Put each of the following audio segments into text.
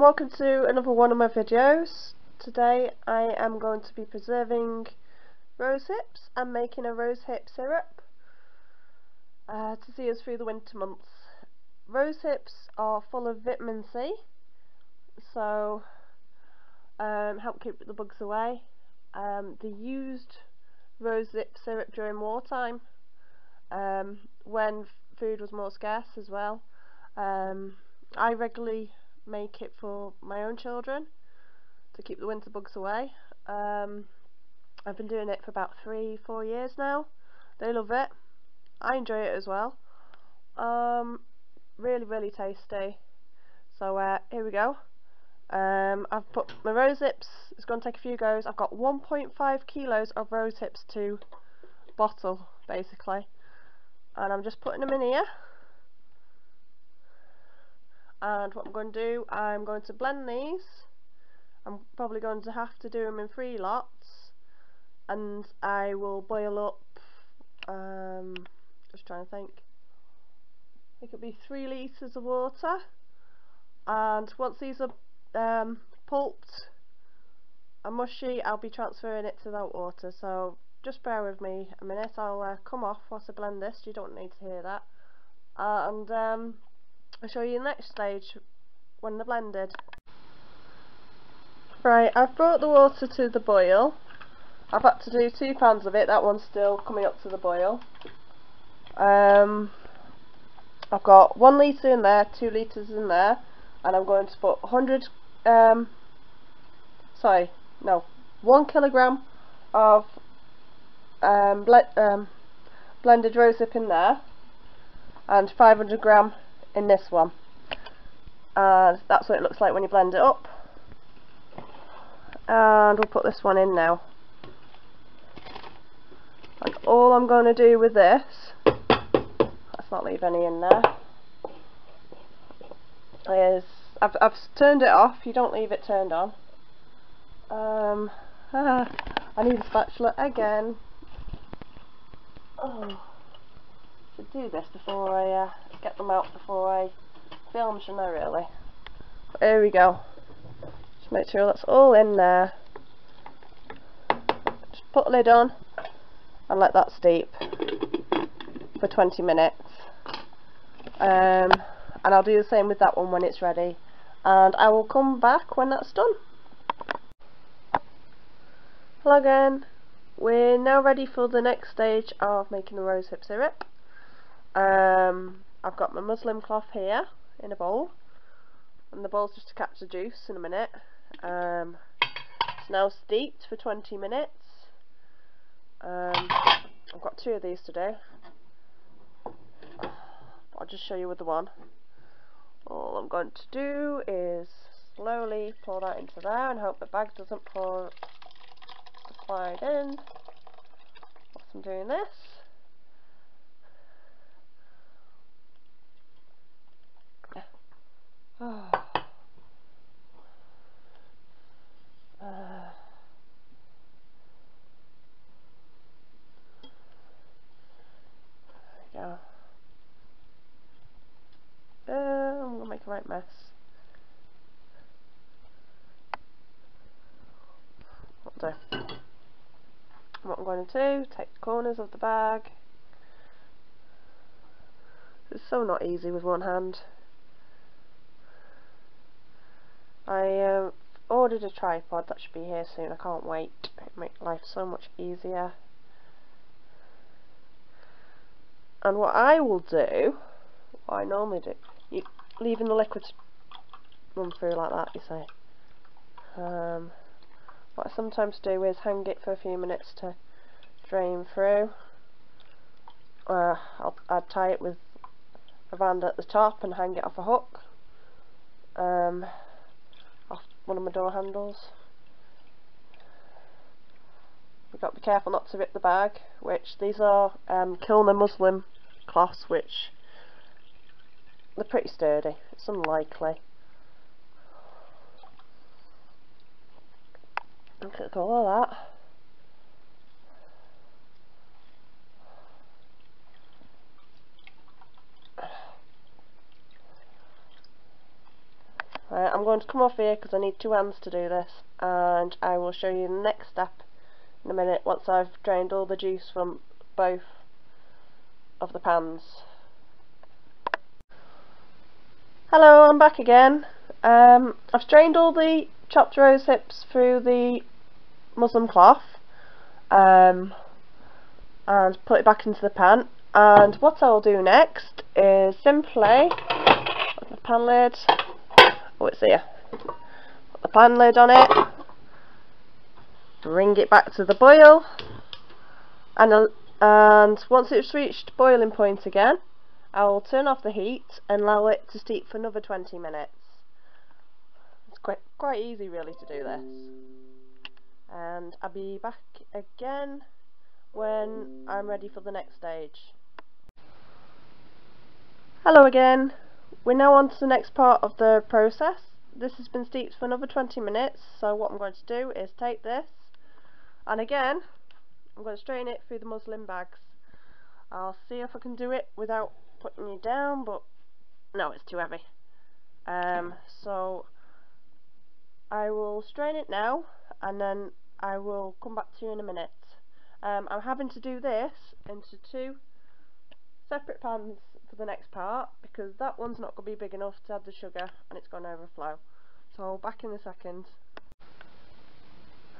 and welcome to another one of my videos. Today I am going to be preserving rose hips and making a rose hip syrup uh, to see us through the winter months. Rose hips are full of vitamin C so um, help keep the bugs away. Um, they used rose hip syrup during wartime um, when food was more scarce as well. Um, I regularly make it for my own children to keep the winter bugs away. Um, I've been doing it for about three, four years now. They love it. I enjoy it as well. Um, really, really tasty. So uh, here we go. Um, I've put my rose hips, it's going to take a few goes. I've got 1.5 kilos of rose hips to bottle, basically. And I'm just putting them in here and what I'm going to do I'm going to blend these. I'm probably going to have to do them in three lots. And I will boil up um, just trying to think. It could be three litres of water. And once these are um, pulped and mushy I'll be transferring it to that water. So just bear with me a minute. I'll uh, come off whilst I blend this. You don't need to hear that. And um, I'll show you the next stage when they're blended. Right, I've brought the water to the boil. I've had to do two pans of it, that one's still coming up to the boil. Um, I've got one litre in there, two litres in there, and I'm going to put 100, um, sorry, no, one kilogram of um, ble um, blended rosehip in there, and 500 gram in this one. And that's what it looks like when you blend it up. And we'll put this one in now. And all I'm going to do with this let's not leave any in there is I've, I've turned it off. You don't leave it turned on. Um, I need a spatula again. Oh, should do this before I uh, get them out before I film, shouldn't I really? But here we go. Just make sure that's all in there. Just put the lid on and let that steep for 20 minutes. Um, and I'll do the same with that one when it's ready. And I will come back when that's done. Hello again. We're now ready for the next stage of making the rosehip syrup. Um, I've got my muslin cloth here in a bowl and the bowl's just to catch the juice in a minute. Um, it's now steeped for 20 minutes. Um, I've got two of these today. I'll just show you with the one. All I'm going to do is slowly pour that into there and hope the bag doesn't pour slide in whilst I'm doing this. Oh. Uh. There we go. Uh, I'm gonna make a right mess. What do? What I'm going to do, take the corners of the bag. It's so not easy with one hand. I uh, ordered a tripod, that should be here soon, I can't wait. It make life so much easier. And what I will do, what I normally do, you leaving the liquid run through like that, you see. Um, what I sometimes do is hang it for a few minutes to drain through. Uh, I'll, I'd tie it with a band at the top and hang it off a hook. Um, one of my door handles. We've got to be careful not to rip the bag, which these are um, Kilner muslin cloths, which they're pretty sturdy. It's unlikely. Look at all of that. Right, I'm going to come off here because I need two hands to do this and I will show you the next step in a minute once I've drained all the juice from both of the pans. Hello, I'm back again. Um, I've strained all the chopped rose hips through the muslin cloth um, and put it back into the pan and what I'll do next is simply put the pan lid oh it's here. Put the pan lid on it. Bring it back to the boil. And, uh, and once it's reached boiling point again I will turn off the heat and allow it to steep for another 20 minutes. It's quite, quite easy really to do this. And I'll be back again when I'm ready for the next stage. Hello again, we're now on to the next part of the process. This has been steeped for another 20 minutes so what I'm going to do is take this and again I'm going to strain it through the muslin bags. I'll see if I can do it without putting you down but no it's too heavy. Um, so I will strain it now and then I will come back to you in a minute. Um, I'm having to do this into two separate pans for the next part because that one's not going to be big enough to add the sugar and it's going to overflow. So back in a second.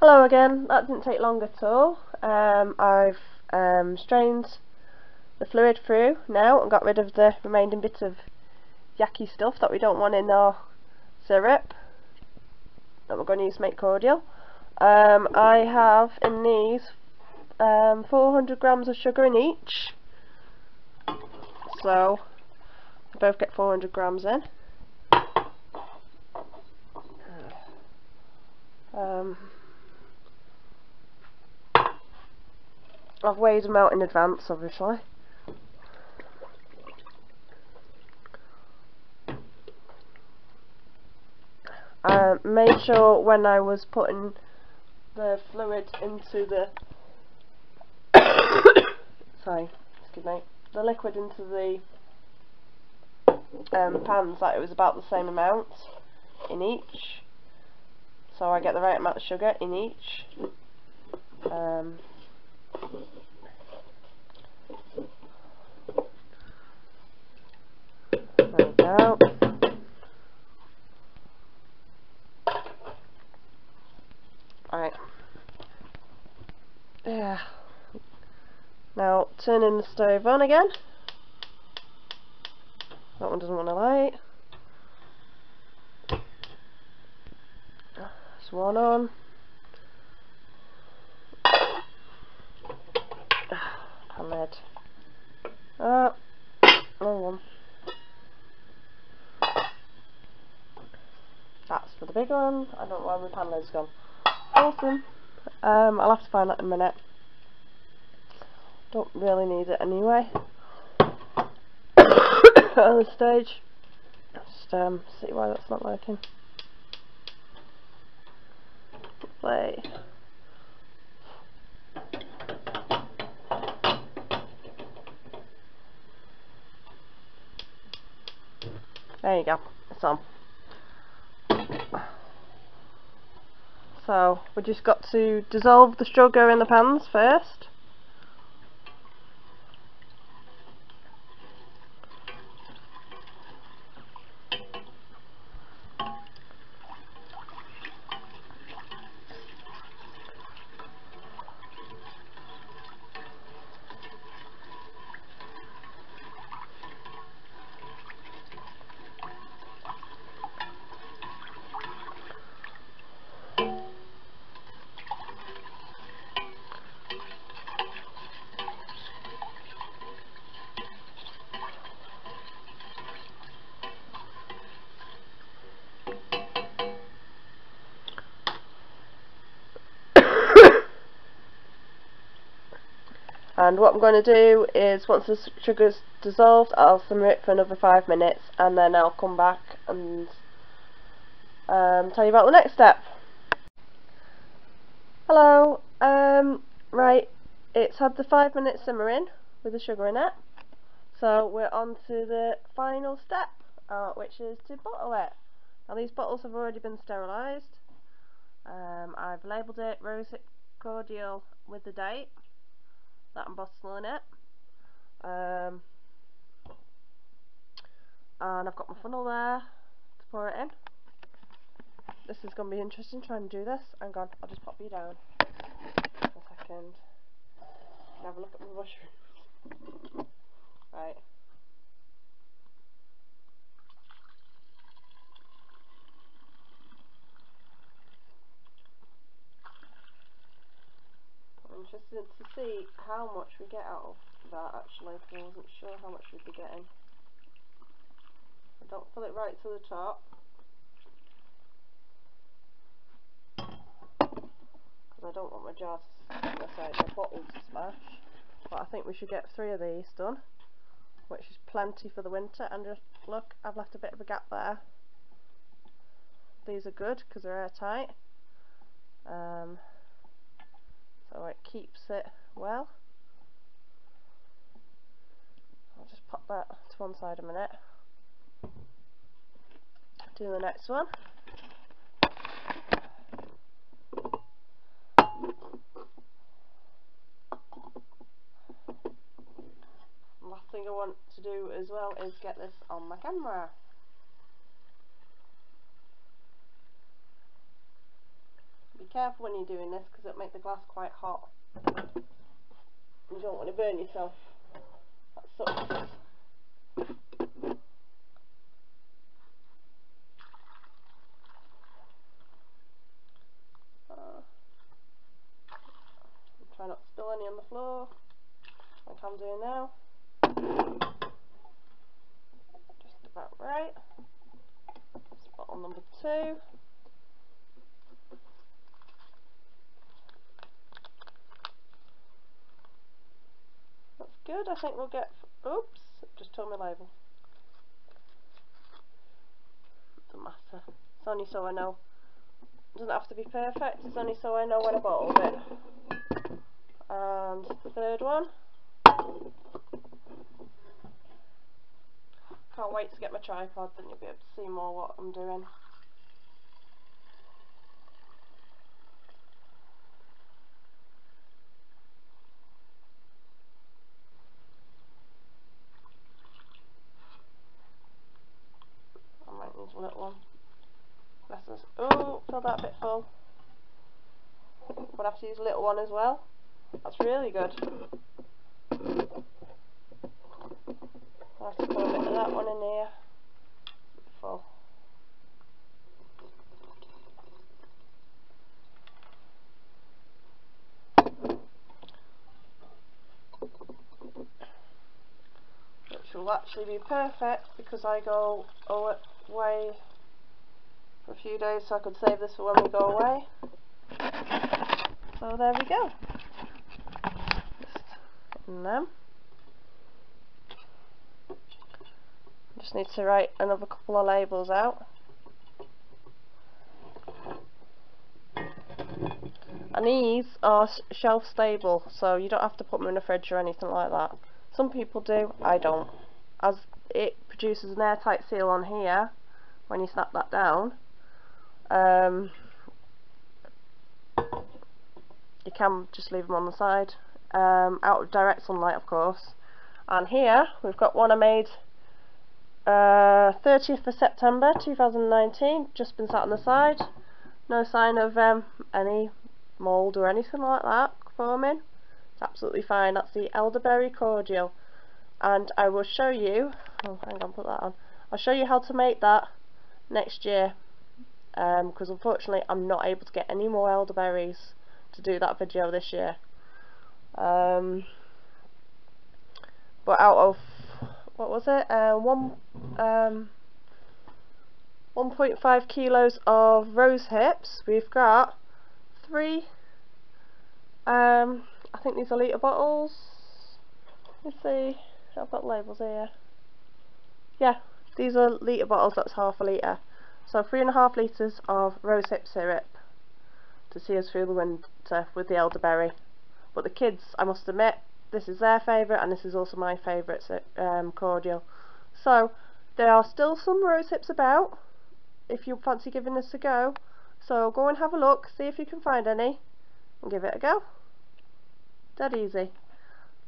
Hello again, that didn't take long at all. Um, I've um, strained the fluid through now and got rid of the remaining bit of yucky stuff that we don't want in our syrup that we're going to use to make cordial. Um, I have in these um, 400 grams of sugar in each. So, they both get 400 grams in. Um, I've weighed them out in advance, obviously. I made sure when I was putting the fluid into the sorry, excuse me, the liquid into the um, pans that it was about the same amount in each so I get the right amount of sugar in each um, there we go Alright. Yeah. Now turning the stove on again. That one doesn't want to light. This one on. Pan lid. Ah, wrong one. That's for the big one. I don't know why my pan lid's gone. Awesome. Um, I'll have to find that in a minute. Don't really need it anyway. At this stage. Just um, see why that's not working. Play. There you go. It's on. So we just got to dissolve the sugar in the pans first. And what I'm going to do is once the sugar's dissolved I'll simmer it for another five minutes and then I'll come back and um, tell you about the next step. Hello, um, right, it's had the five minutes simmering with the sugar in it so we're on to the final step uh, which is to bottle it. Now these bottles have already been sterilised. Um, I've labelled it rose Cordial with the date that I'm bottling it. Um, and I've got my funnel there to pour it in. This is going to be interesting trying to do this. Hang on, I'll just pop you down a second. Have a look at my mushrooms. right. Interested to see how much we get out of that actually because I wasn't sure how much we'd be getting. I don't fill it right to the top because I don't want my jar to side, my bottle to smash. But I think we should get three of these done, which is plenty for the winter. And just look, I've left a bit of a gap there. These are good because they're airtight. Um, so it keeps it well. I'll just pop that to one side a minute. Do the next one. Last thing I want to do as well is get this on my camera. Careful when you're doing this because it'll make the glass quite hot. You don't want to burn yourself. That sucks. Uh, try not to spill any on the floor, like I'm doing now. Just about right. Spot on number two. That's good. I think we'll get. Oops, just tore my label. Doesn't matter. It's only so I know. It doesn't have to be perfect. It's only so I know when I bottled it. And the third one. Can't wait to get my tripod, then you'll be able to see more what I'm doing. There's a little one. Bless Oh, fill that bit full. But I have to use a little one as well. That's really good. i have to put a bit of that one in here. Full. Which will actually be perfect because I go oh, away for a few days so I could save this for when we go away. So there we go. Just them. Just need to write another couple of labels out. And these are shelf stable, so you don't have to put them in a fridge or anything like that. Some people do, I don't. As it produces an airtight seal on here, when you snap that down um, you can just leave them on the side. Um, out of direct sunlight of course. And here we've got one I made uh, 30th of September 2019 just been sat on the side. No sign of um, any mould or anything like that forming. It's absolutely fine. That's the elderberry cordial. And I will show you oh hang on put that on. I'll show you how to make that next year because um, unfortunately I'm not able to get any more elderberries to do that video this year. Um, but out of what was it? Uh, one um, 1.5 kilos of rose hips we've got three um, I think these are litre bottles. Let's see I've got labels here. Yeah these are litre bottles, that's half a litre. So three and a half litres of rosehip syrup to see us through the winter with the elderberry. But the kids, I must admit, this is their favourite and this is also my favourite um, cordial. So there are still some rosehips about. if you fancy giving this a go. So go and have a look, see if you can find any, and give it a go. Dead easy.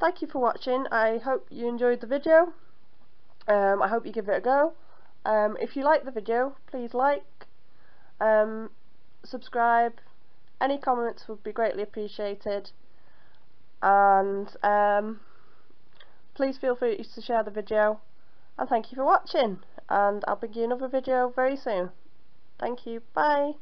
Thank you for watching. I hope you enjoyed the video. Um, I hope you give it a go. Um, if you like the video, please like, um, subscribe. Any comments would be greatly appreciated. And um, please feel free to share the video. And thank you for watching. And I'll bring you another video very soon. Thank you. Bye.